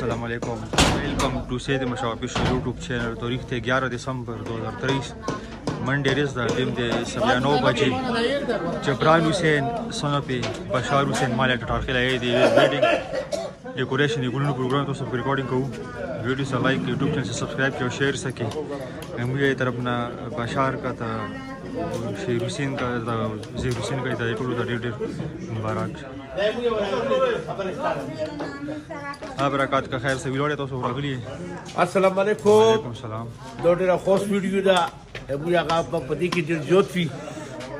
अस्सलाम वालेकुम welcome to सेद मशापिश यूट्यूब चैनल तारीख थे 11 दिसंबर 2023 मंडे रिस दर दिन दे सवा नौ बजे जबरान हुसैन सोना पे बशार हुसैन माला टटार खेला है दी वेडिंग डेकोरेशन गुलनु प्रोग्राम तो सब रिकॉर्डिंग को वीडियो से लाइक यूट्यूब चैनल से सब्सक्राइब किया शेयर सके मुझे तरफ ना बशार का था Zerusinka eta Zerusinka eta ekolo da rider barak. ابرکات کا خیر سوي لوري تاسو راغلي السلام علیکم وعلیکم السلام دا ډیره خوش ویډیو ده ابو یا غاب په دې کې ډیر جوړ شي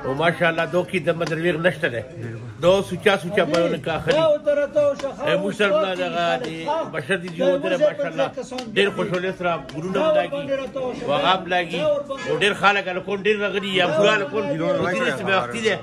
او ماشاءالله دو کې د مدرویغ نشته ده دو سوچا سوچا پرونه کا خلی اے مشر الله دغه دی بشر دی جو تر ماشاءالله ډیر خوشاله سره ګورونه لاګي وغاب لاګي او ډیر خلک الکون ډیر رغدي یا پورا الکون دې څه وخت دی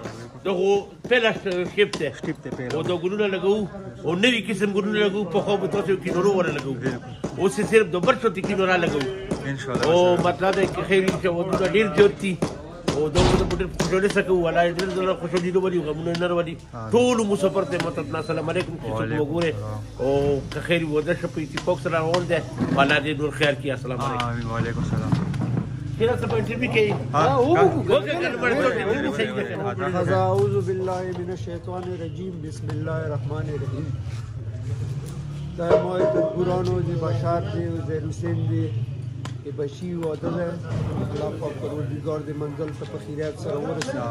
دغه پله شپ ته شپ ته پله او د ګورونه لګو او نوی قسم ګورونه لګو په خو به تاسو کې نورو ور لګو او صرف دوبر څه تکینو را لګو ان شاء الله او مطلب دا کې خیر چې ودونه ډیر جوړتي او دا د پټ خوشاله سکه ولای دې د خوشاله دې وری غمونه نر وری ټول مسافر ته مت السلام علیکم چې وګوره او که خیر و ده شپې چې فوکس را روان ده والا دې نور خیر کی السلام علیکم وعلیکم السلام كده طب انترفيو كاي اه اعوذ بالله من الشيطان الرجيم بسم الله الرحمن الرحيم دا مو د ګورانو دي بشار دي زير حسين دي د بشي واده ده الله پاک پروردګار د منزل ته په خیرات سره ورسوي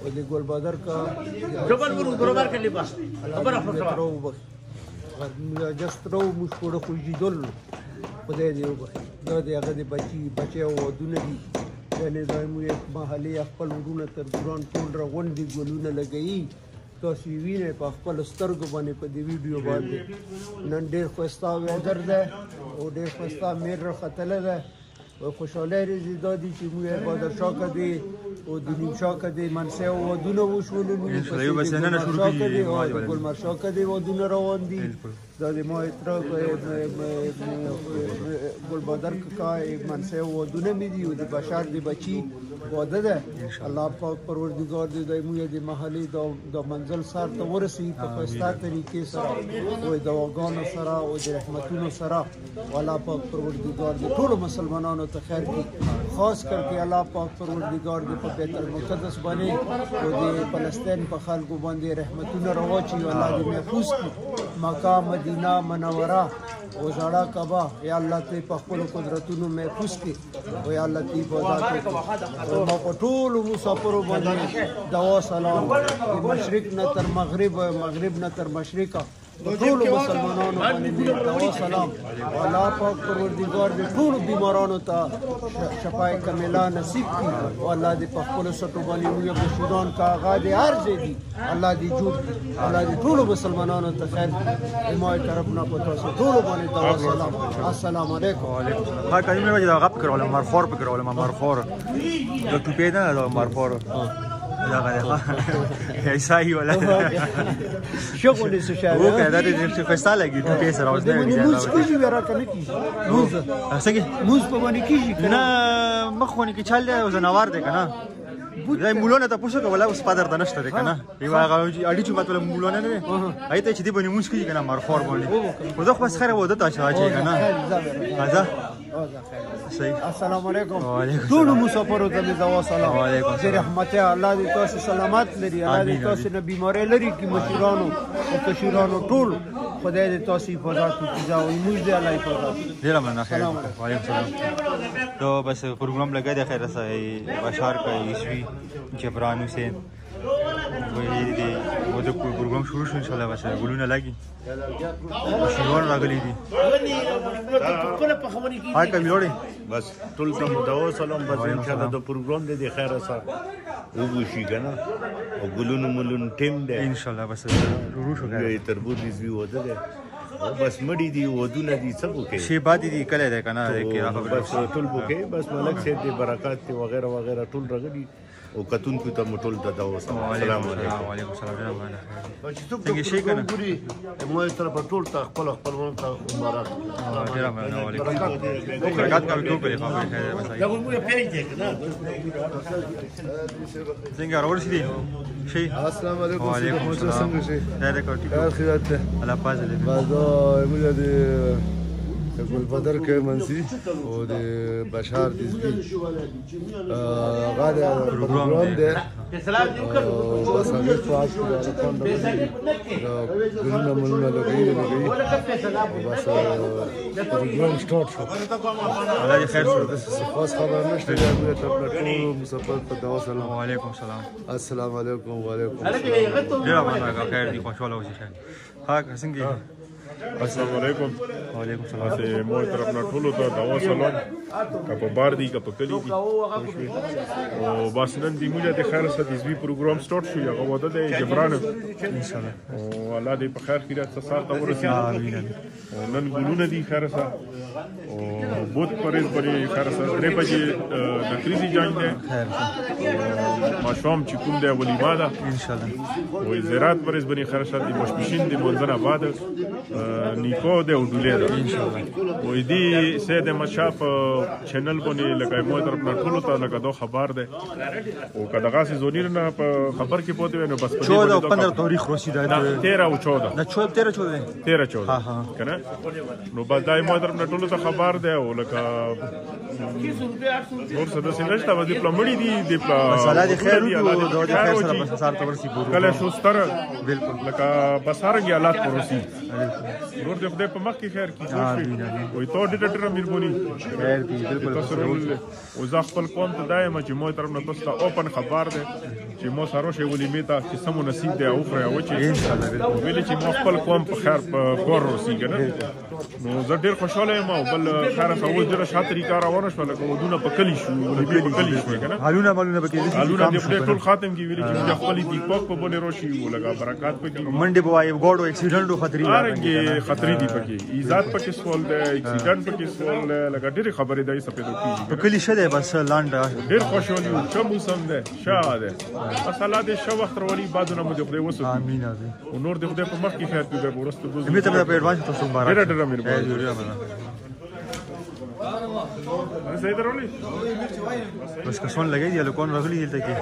او د ګل بدر کا ډبل ورو برابر کړي با خبره خبره جسترو موږ کوړه خوږی دل خدای دې وبخي دا د هغه د بچي بچي او ودونه دي یعنې زموږ محلې خپل ورونه تر ګران ټول رغون دي ګلونه لګئی تاسو وینئ په خپل سترګو باندې په دې ویډیو باندې نن ډېر خوستا ویدر ده او ډېر خوستا میر ختله ده او خوشاله ریزی دادی چې موږ بادرشاه کدی او د نیمشا کدی منسه او دونه وشول نو په دې بس نه نه شروع کیږي او ګل مرشا کدی و دونه روان دي دا د ما اعتراض ګل بادر کا منسه او دونه می دي او د بشر دی بچی واده ده الله پاک پروردګار دې د موږ د محلي د منزل سر ته ورسي په خوستا طریقې سره او د وګانو سره او د رحمتونو سره الله پاک پروردګار دې ټول مسلمانانو ته خیر کړي خاص کر کې الله پاک پروردګار دې په بیت المقدس باندې او د فلسطین په خلکو باندې رحمتونه راوچي او الله دې محفوظ کړي مکه مدینه منوره او زړه کبا یا الله دې په خپل قدرتونو محفوظ کړي او یا الله دې په ذات زما په ټولو مسافرو باندې دوا سلام مشرق نه تر مغرب مغرب نه تر مشرقه د ټولو مسلمانانو باندې سلام الله پاک پروردګار دې ټول بیمارانو ته شفای کامله نصیب کړي او الله دې په خپل سټو باندې یو د سودان کا آغا دې هر ځای دې الله دې جوړ الله دې ټول مسلمانانو ته خیر همای طرف نه پتا سو ټول باندې دعا سلام السلام علیکم وعلیکم ها کایمه وجه غاب کړو لمر خور پکړو لمر خور د ټوپې نه لمر خور دغه ایسای ولا شغل سو شاله وو کدا دې چې پیسې لګي ته پیسې راوځي نه موږ کیږي ورا کنه کیږي موږ اسګه موږ په باندې کیږي نه مخونه کې چل دی زنوار دی کنه دا مولونه ته پوښتنه کوله اوس پادر د نشته ده کنه یو هغه اډی چې ماته مولونه نه ایته چې دې باندې موږ کیږي کنه مرخور باندې خو دا خو سره وده تا چې کنه ازه السلام علیکم ټول مسافرو ته زوا سلام علیکم چې رحمت الله دې تاسو سلامت لري الله دې تاسو نه بیماری لري کې مشرانو او کشرانو ټول خدای دې تاسو حفاظت وکړي او موږ دې الله حفاظت ډیر مننه خیر وعلیکم سلام تو بس پروګرام لګا دی خیر سره بشار کوي ایشوی جبران حسین ویلې دي مو د پروګرام شروع شو ان شاء الله بس ګلونه لګي شروع راغلي دي هاي کوم لوري بس ټول ته مدعو سلام بس ان شاء الله د پروګرام دې خیر سره وګوشي کنه او ګلونه ملون ټیم دی ان شاء الله بس شروع شو کنه تربوز دې وځه او بس مړی دی ودونه دی سب وکي شی باد دی کله ده کنه بس ټول وکي بس ملک سید دی برکات دی وغیرہ وغیرہ ټول رغلی او کتونکو ته مو ټول د دعا سلام علیکم وعلیکم السلام چې څوک څنګه شي کنه ګوري مو تر په ټول ته خپل خپلوان ته مبارک ډیر مننه وعلیکم برکات کوي ټول پرې خو به دا مو پیږي کنه څنګه راوړ شي شي السلام علیکم وعلیکم السلام څنګه شي دا د کوټي خیر خیرات الله پاز دې بازار موږ دې ګل بدر کې منسي او د بشار دزبي هغه د پروګرام دی سلام دې وکړو او سمې فاس په اړه کوم ډول ګلونه ملونه لګي لګي بس پروګرام سٹارټ شو الله دې خیر شو خاص خبر نشته دا د پلاتفورم مسافر په دوا سلام علیکم سلام السلام علیکم وعلیکم السلام ډیر مننه خیر دې خوشاله اوسئ ها څنګه السلام علیکم وعلیکم السلام تاسو مو تر خپل ټولو ته دا وسلام کپ بار دی کپ کلی دی او بس نن دی موږ د خیر سره د زوی پروګرام سٹارټ شو هغه وده د جبران ان شاء الله او الله دې په خیر کې راځه ساته ورسې امين نن ګلونه دی خیر سره او بہت پرېز پرې خیر سره نه پځي د کریزي جنگ دی ما شوم چې کوم دی ولیما ده ان شاء الله وې زراعت پرېز باندې خیر سره د مشپشین د منځنه بعد نیکو دی او ډولې ده ان شاء الله وې دي سید مشاف چینل باندې لکه مو طرف نه ټول ته لکه دو خبر ده او کداغه سي زونیر نه خبر کې پوتې نو بس 14 او 15 تاریخ روسي ده 13 او 14 نه 14 13 14 13 14 ها ها کنه نو بس دای مو طرف نه ټول ته خبر ده او لکه 300 روپیا 800 ور سره سینشت او دی پلمړی دی دی مساله دی خیر او دوه دی خیر سره بس سره تور سی بورو کله شوستر بالکل لکه بسار کې حالات پروسی نور دې خدای په مخ کې خیر کی جوړ شي وې تو ډیټیټر امیر بونی خیر دی بالکل او زه خپل قوم ته دایم چې مو طرف نه تاسو اوپن خبر ده چې مو سره شی ولې میته چې سمو نصیب دی او خره او چې ویل چې مو خپل قوم په خیر په خور روسي کنه نو زه ډیر خوشاله یم او بل خیر څه اوس ډیره ښه طریقه روانه شوه لکه ودونه په کلی شو لبی په کلی شو کنه حالونه مالونه به کېږي حالونه دې ټول خاتم کې ویل چې خپل دی پاک په بوله روشي وو لګا برکات پکې منډه بوای ګوډو اکسیډنټ او خطرې ارګه خطرې دی پکې ایجاد پکې سوال دی اکسیډنټ پکې سوال دی لګا ډیره خبرې دی سپېدو کې په کلی شته بس لاند ډیر خوشاله یو ښه موسم دی شاده بس الله دې ښه وخت ورولي بعدونه مو دې خدای وسو امين او نور دې خدای په مخ کې خیر دې ورسته بوزي مې ته په ایڈوانس تاسو مبارک görüyorum beni. Evet görüyorum ben. صحیح درولې بس کسون لګی دی لکون راغلی دلته کې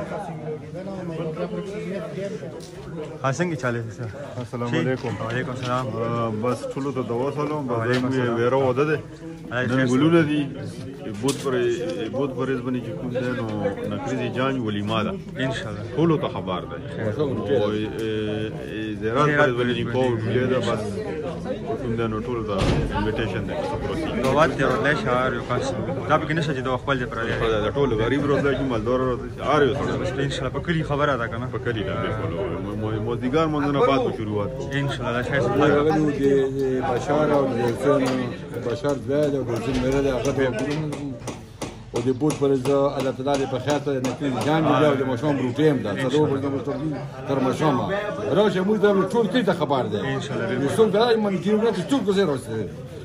ها څنګه چاله سر السلام علیکم وعلیکم السلام بس ټول ته دوا سلام بس ویرو وده ده نن ګلونه دي بود پر بود پر ځبني چې کوم ده نو نکري جان ولي ما ده ان شاء الله ټول ته خبر ده زیرات پر ولي کو ده بس کوم د نو ټول د انویټیشن د پروسې دوات ته ورلې شهر یو کاس دا به کې نشه چې دا خپل دی پرلې دا ټول غریب روزه کې مالدار روزه آر یو سره ان شاء الله په کلی خبره ده کنه په کلی دا بالکل مو دیګار مونږ نه پاتو شروعات کو ان شاء الله شاید غلو دي بشار او د بشار زاد او د زمره دا غبي او د بوت پر ز الله تعالی دې په خیر ته نکړي جان دې او د مشوم روټي هم دا څلور بل د مشوم تر مشوم راشه موږ د ټول کې ته خبر ده ان شاء الله یوسف دا من ګیرو نه ټول ګزه راځي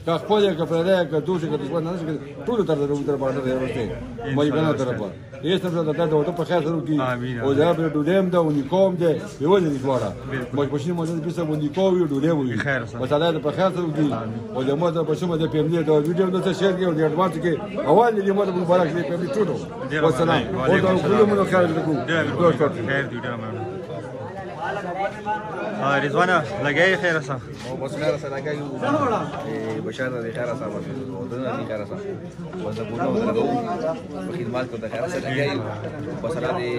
که خپل که پردی که دوشي که دشمن نه شي ټول تر دې تر باندې راوستي مې کنه تر په هیڅ تر دا ته وته په خیر سره کی او دا به دولم دا او نکوم دې یو دې نشوارا مې په شنو مزه دې څه باندې کو یو دولې وي او دا په خیر سره کی او دا مو دا په شمه دې پېملې دا ویډیو دا شیر کې او دې اډوانس کې اول دې مو مبارک دې پېملې ټولو والسلام او دا ګلو مو خیر دې کو ډېر خیر دې رضوانه لګای خیر اوسه او بس خیر اوسه لګای بشار دې خیر اوسه بس ودونه دې خیر اوسه وزه بوته وزه دو په خدمت کو دې خیر اوسه لګای بس را دې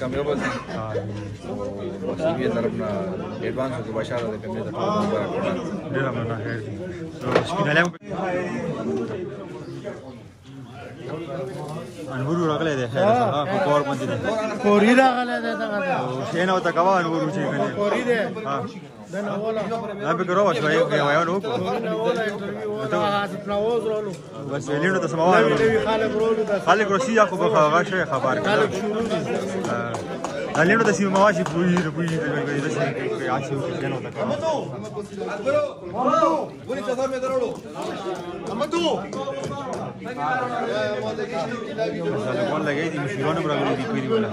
کمیو بس بس یې طرف نه ایڈوانس کو بشار دې کمیو ته ډیر مننه خیر سو سپینالم انور راغلی دی خیر په کور باندې دی کوري راغلی دی دا شین او تکوا انور چې کړي کوري دی دا نه ولا دا به ګرو شو یو یو نو ته نواز رالو بس ویلینو ته سماوه خالق روسي یا خو به هغه شي خبر خالق شروع دي Aleno da si mamaši pujira, pujira, da ga izašli, ja se ukrijeno tako. Amatu! Amatu! Amatu! Amatu! Amatu! Amatu! مشربان لګی دي مشرانو راغلي دي پیری ولا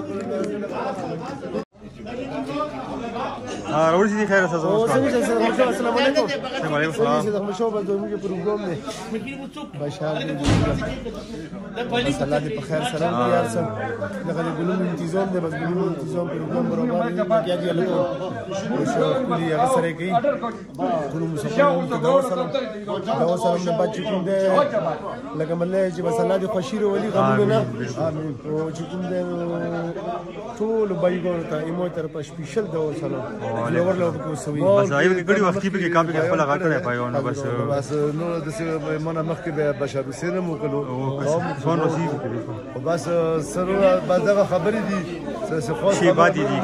Thank you. راوړی دي خیر تاسو اوس السلام علیکم السلام علیکم سلام زه هم شو بس دوی موږ پروګرام دی بشار دی الله دې په خیر سره دی یار سم دغه ګلونو تنظیم دی بس ګلونو تنظیم پروګرام برابر دی بیا دی له شو کلی هغه سره کوي ګلونو مسافر دا وسره دا وسره نه بچی کوم دی لکه مله چې بس الله دې خوشی ورولي غمونه امين او چې کوم دی ټول بایګور ته ایمو تر په سپیشل ډول سلام لوور لوب کې وسوي مزایب کې ګډي وخت کې کاپي کې خپل غاټړې پایو نو بس بس نو د سې مونږه مخ کې بشار حسین مو کړو فون رسیب کې بس سره بعد خبرې دي څه څه خاص شي باندې دي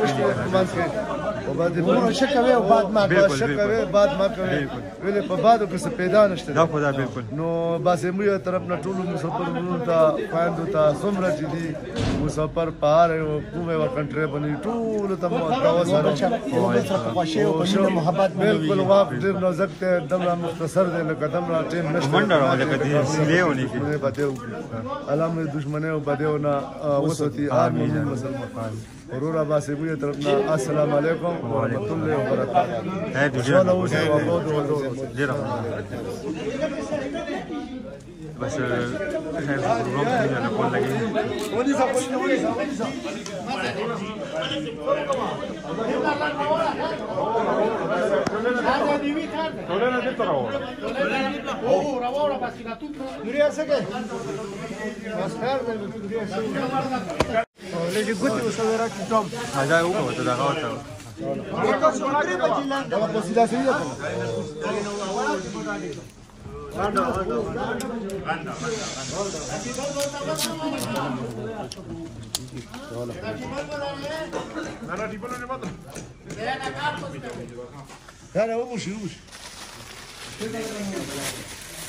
مراشه کوي او بعد ما مراشه کوي بعد ما کوي ولې په بادو کې څه پیدا نشته دا خو دا بالکل نو بس موږ طرف نه ټول مسافر ورونو ته پاندو ته څومره چې دي مسافر پار او کومه ور کنټری باندې ټول ته مو تاسو سره محبت بالکل واف ډیر نو زکه دمره مختصر دی لکه دمره ټیم نشته منډه راولې کدي سیلې ونی کې بدیو علامه دشمنه او بدیو نه وسوتی امين مسلمان ورور عباس ابويا السلام عليكم ورحمه الله وبركاته هادي جيران بس آه، ولې ګوتې وسره راکې ټوم دا یو کوته دا غوته تاسو درې بجې لاندې دا په سیده سیده لا لا ومشي ومشي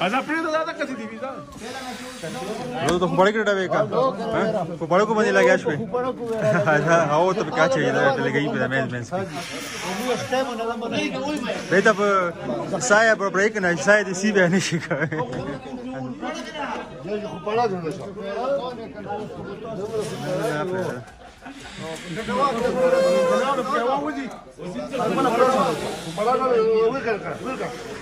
اځه پرې دا دا کسي دی ویزا نو ته خپل کې ډاوي کا په پړو کو باندې لګیا شوې اځه او ته کا چې دا ته لګي په مېز مېز کې به ته په سایه پر بریک نه سایه دې سی به نه شي کوي Vamos,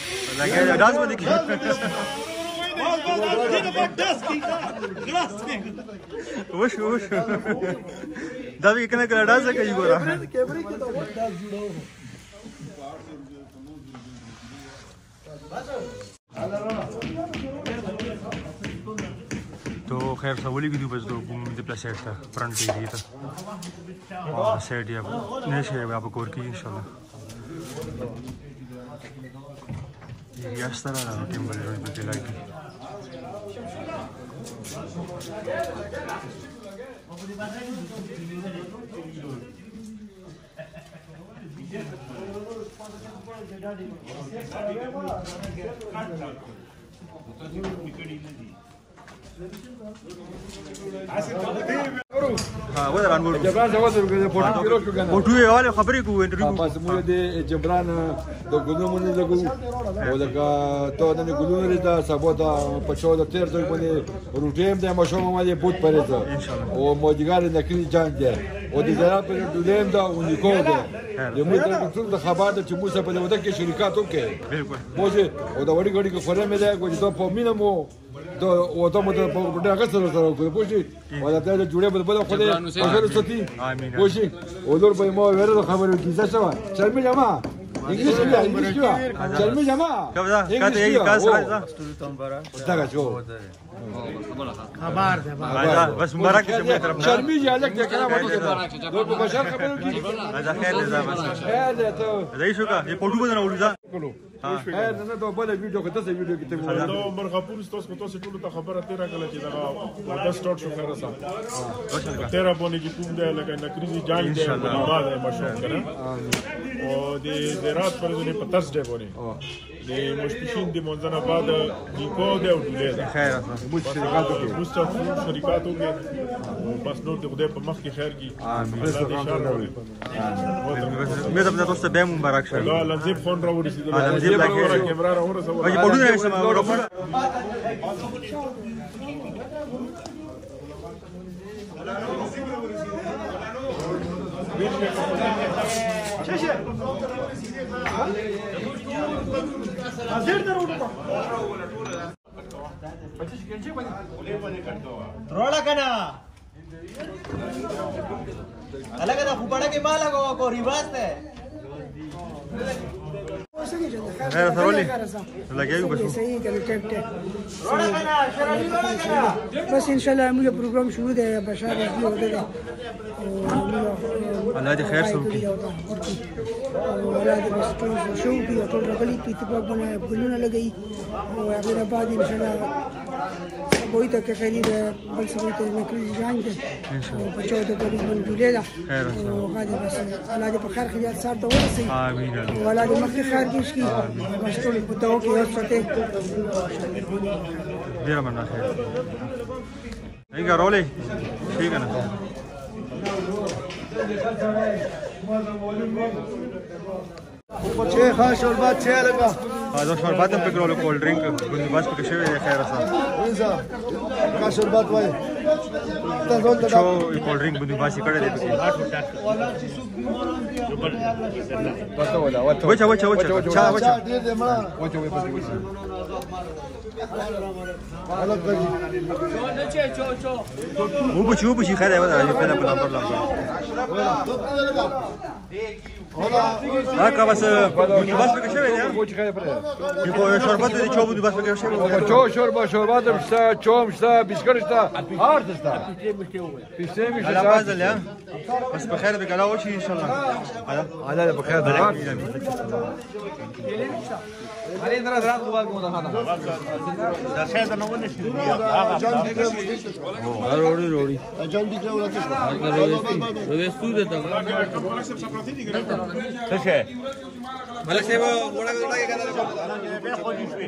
لګیا دا ډاس باندې کې وش وش دا به کنه کړه ډاز کوي ګورا تو خیر سوالی کی دوپس دو بوم دے پلس سیٹ تا فرنٹ دی دی تا اور سیٹ یا نیش ہے اپ کور کی انشاءاللہ اس طرح کی بڑی بچے لگی ودران ورو جبران زو ودر غوډه فوټو پیرو شو کنه فوټو یې والے خبرې کو انټرویو بس موږ دې جبران د ګلو مونږ لګو او دا ته د ګلو لري دا سبا دا پچو د تیر دوی باندې روټیم د مشو مې بوت پرې ته او مو دیګار نه کړی جان دې او د زرا په ډولین دا اونیکو ده یمو تر ټول د خبر ته چې موږ په دې وخت کې شریکات وکړي بالکل موږ او دا وړي غړي کو فره مې ده کو چې په مینا مو دا او ته مو ته په ډېر هغه سره سره کو پوښي او دا ته جوړه بده بده خو دې هغه ستي پوښي او نور به مو ورته خبرو کیسه شوه شرمې جما 이기시 봐 이기시 봐 젊은 자마 가보자 가자 여기 가서 가자 갔다 가죠 خبر ده بابا بس مبارک شه می طرف شرمی جی الک ده کنه وړي ده نو په بشر خبرو کې راځه خیر ده بس خیر ده ته رئیس وکړه په ټوبه نه وړي کولو ها نه نه دا بل ویډیو کې تاسو ویډیو کې ته وایي دا عمر غفور تاسو کو تاسو ټول ته خبره تیرا کله چې دا دا سٹارټ شو کړه سا تیرا باندې چې کوم دی لکه نه کریزي جان دی باندې مشور کړه او د زراعت پر ځای په تاسو دی باندې Η Μοσπίχη, η Μονζαναβάδα, η Κόδε, και η حاضر درو دروړه کنه الګا دا فوپړه کې ما لګاو کو ریواز ته څنګه جوړه خیر خیر ته ولي لګیږي بس صحیح کله ټیپ ټیپ روړه کنه شرعي روړه کنه بس ان شاء الله موږ پروګرام شروع دی بشار دې وته الله دې خیر سم کی الله دې بس ټول شو کی ټول غلي په اتفاق باندې ګلونه لګي او هغه بعد ان شاء الله وای ته کې غني ده بل څه ته نه کړی ځان کې په چا ته تقریبا ګولې ده او غاده بس الله دې په خیر خیال سره ته ورسي امين الله دې مخکې خیر دې شي بس ټول په تو کې یو څه ډیر مننه خیر څنګه رولې ٹھیک ہے نا چه ښه شربت چه لګه دا شربت هم پکړو کول ډرینګ بندوبست پکې شوی دی خیر سره وینځه کا شربت وای ته ځول ته شو کول ډرینګ بندوبست کړه دې پکې وچا وچا وچا وچا وچا ډیر دې مړه وچا وچا او بچی او بچی خیلی بود آجی پیدا پیدا پیدا پیدا آقا بس بوچی بس بکشه بید یا بوچی خیلی پیدا بیخو شربت دیدی چو بودی بس بکشه چو شربت شربت مشتا چو مشتا بیشکر مشتا هارت مشتا پیشتی میشه علا بازل یا بس بخیر انشالله بخیر هلندرا درا کوال کوم ده خاطر دا شه د نو نشي دا روړی روړی جان دي کړو راځي نو وې ستو ده تا څه شه مله شه وګړه وګړه کې کنه به خوښ شي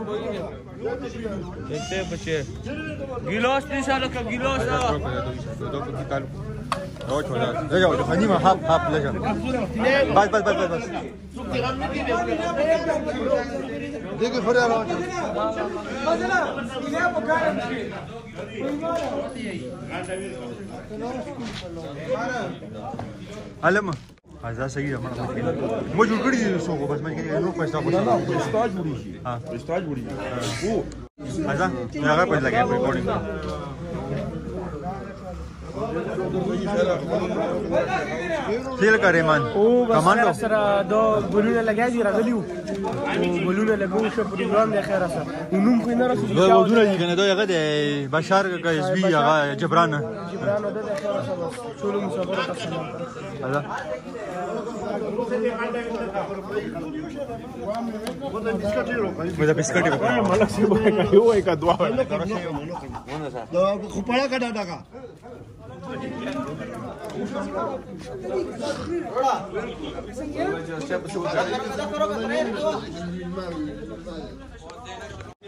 دیکھتے ہیں بچے گلاس نہیں سارا کا گلاس علم دا صحیح ده مړه مو جوړ کړی دي سو کو بس مې نو پیسې تاسو نه نه استاد جوړی شي ها استاد جوړی او اځه هغه په لګې په ریکارډینګ فیل کرے من کمانډو سره دو ګلونه لګای دي راغلی وو ګلونه لګو شو پروګرام د خیر سره نوم خو نه راځي دا ودونه دي کنه دا هغه د بشار کا حزبي هغه جبران جبران د خیر سره ټول مسافر ته سلام مزه بسکټ یو کوم ملک سی به کړو وای کا دعا دا خو پړا کډا دا کا وړا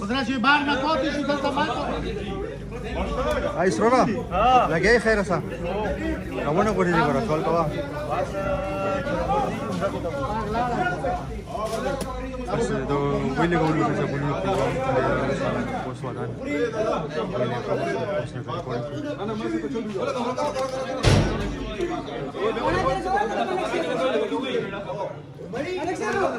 مدرسه بار نه پاتې شي دلته ما ته آی سرونا لګي خیر سا راونه غوړي دی ګره ټول کوا بس دا ویلې غوړي چې په لور په اوس وادان ویلې په اوس نه کوي انا ما څه کوي مړی الکسندر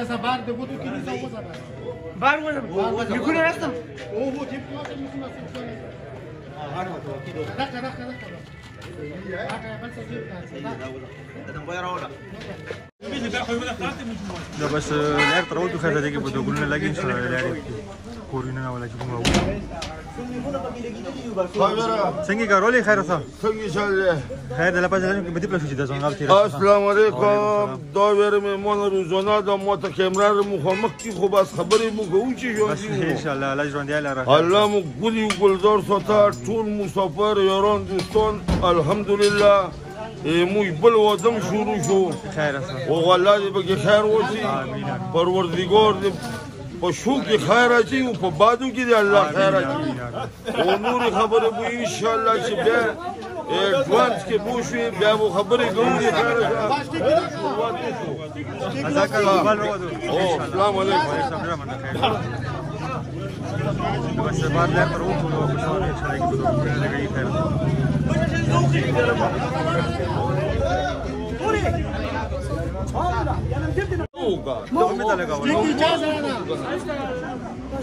essa barra, eu vou ter que usar outra barra. Barra, outra barra. Me cura essa. Ou vou ter que usar outra barra. Ah, دا بس لار تر اوسه خزه دي کې په دوګلونه لګي چې لار کورونه ولا چې کومه څنګه کارولې خیر اوسه څنګه چل خیر دلته پاتې لږ بدی پلوشي د څنګه تیر السلام علیکم دا ور میمون روزانه د موته کیمره مخامخ کی خو بس خبرې مو کوو چې یو دي ان شاء الله الله ژوند دی لاره الله مو ګل ګلزار ساته ټول مسافر یاران دوستان الحمدلله موی بل وادم شروع شو و غلا دې به خیر وسی پروردگار دې په شو کې خیر اچي او په بادو کې دې الله خیر اچي او نور خبره بو ان شاء الله چې بیا ډوانس کې بو شو بیا مو خبره کوو دې خیر او السلام علیکم بس بعد لا يقرؤون وكل شيء عليك بدون كل هذا كيف होगा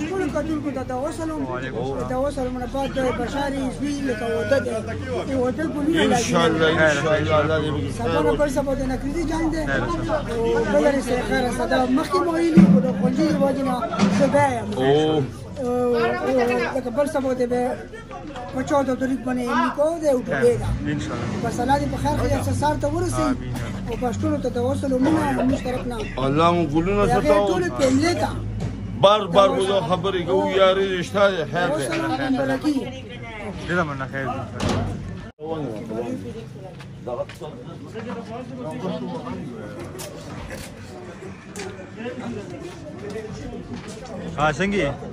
ټول کډول کو دا وسلام دا وسلام نه بعد د بشاري اسوي لکه وته دي وته کو نه ان شاء الله ان شاء الله الله دې سبا پر سبا د نکري جان دې بلري سره خیر صدا مخکې مو ویلي د خلجي واجب نه سبا او لکه بل سبا ته به په چا د درید باندې لیکو دی او ټولې دا ان شاء الله بس الله دې په خیر کې چې سار ته ورسي او پښتون ته توسل ومنه مشترک نه الله مو ګلونه ستا ټول پملې تا بار بار مو خبرې کوو یاري رښتا دی خیر دی دې دا مننه خیر دی دغه څه ها څنګه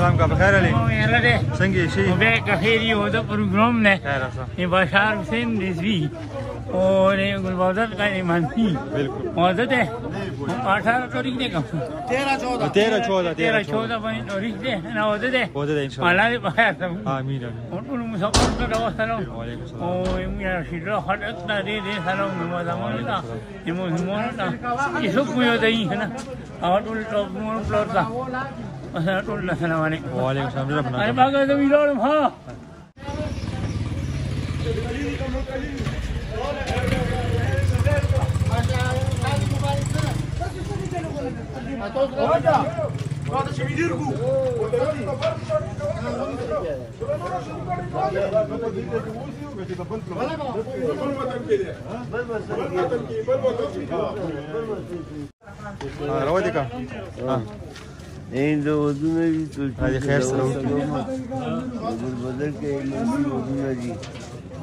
سلام کا بخیر علی ہاں، سنگی شی بے کفیری ہو تو پروگرام نے خیر اسا یہ بشار حسین رضوی اور گلبازت کا ایمان تھی بالکل موزت ہے 18 تاریخ نے کم 13 14 13 14 13 14 بنی تاریخ دے نا ہوتے دے ہوتے دے انشاءاللہ اللہ دے بھائی اسم آمین آمین اور ان سپورٹ کا دوا سلام وعلیکم السلام او میرا شیرو ہٹ اتنا دے دے سلام میں زمانہ تا یہ مہمان تا یہ سب کو دے ہی ہے نا اور ان ٹاپ مول فلور تھا السلام عليكم وعليكم السلام جزاكم الله خير باقي زميل لهم ها روادي كا این دو ودونه وی ټول دې خیر سره بدل بدل کې مې ودونه دي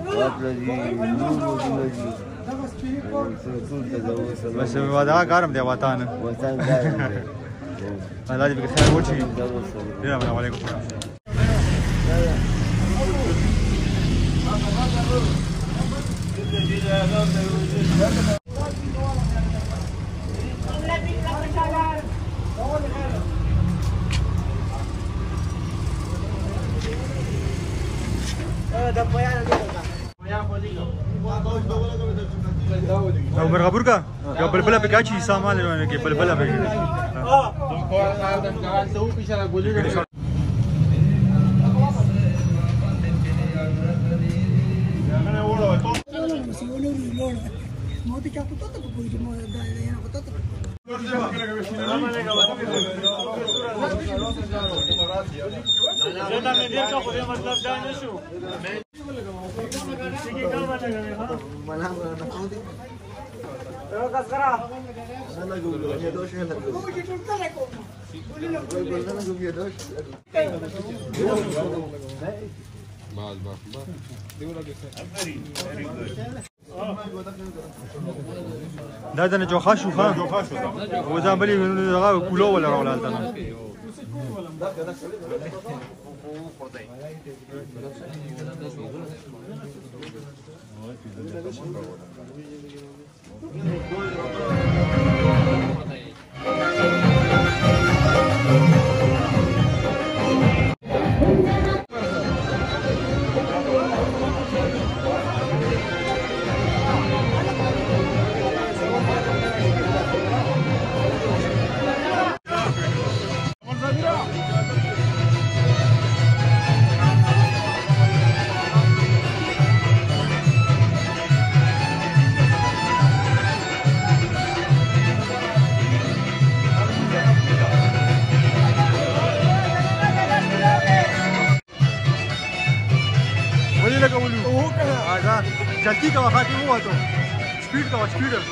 خپل دي نو ودونه دي بس مې ودا کارم دی وطن وطن کارم دی الله دې به خیر وچی السلام علیکم Thank you. عمر خبر کا یا بل بل پہ کیا چیز سامان لینا ہے کہ بل بل پہ Продолжение следует... زدا مې ډیر کا خو مطلب ځای نشو ملام نه خو دي ته کس کرا زنه ګورې ته دوش نه لګو کوم چې ټول نه کوم باز باز باز دیولا کې دا دنه جوخه شو خان جوخه شو وځم بلی دغه کولو ولا راول دنه खूप होत आहे 区的。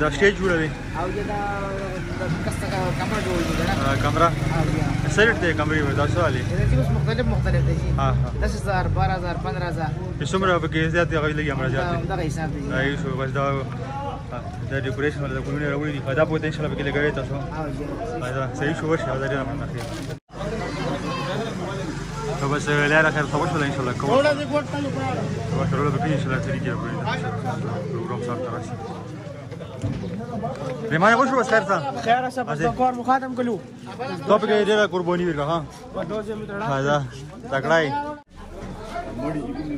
دا سټیج جوړوي او دا کمره جوړوي دا کمره سریټ دی کمرې وي دا څه علي دا مختلف مختلف دی ها 10000 12000 15000 څومره به کې زیات دی غوښتل یې امر زیات دا حساب دی دا یو څه بس دا دا ډیکوریشن ولا کومې راوړي دي دا په انشاء الله به کې لګوي تاسو دا صحیح شو شه دا ډیر مننه خیر نو بس لاره خیر خبر شو ان شاء الله کوم نو شروع به ان شاء الله ترې کې پروګرام سره راشي پیمانه خوش بس خیر سره خیر سره بس کار مو ختم کلو دا په کې ډیره قرباني ورکړه ها فایده تکړای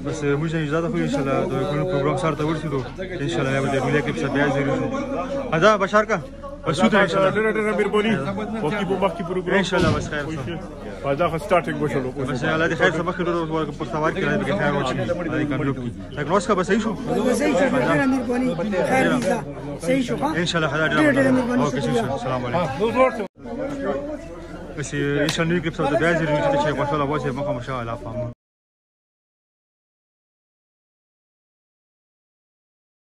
بس موږ نه اجازه خو ان شاء الله دا کوم پروګرام سره ورسېدو ان شاء الله به د ملي کې څه بیا زیرو شو ادا بشار کا بس شو ته ان شاء الله ډیره ډیره مهرباني وقتی په وخت پروګرام ان شاء الله بس خیر سره دا خو سٹارټینګ وشو اوس ماشاء الله دې خیر سبا خیر ورو په سوار کې راځي خیر واچي دا کمپیوټر کې تګنوس کا به صحیح شو صحیح شو ډېر مهرباني خیر دې صحیح شو ان شاء الله حدا ډېر مهرباني اوکې السلام علیکم بس ان شاء الله نوې کلیپ سره دا ځي چې په خپل اواز یې مخه ماشاء الله فهمه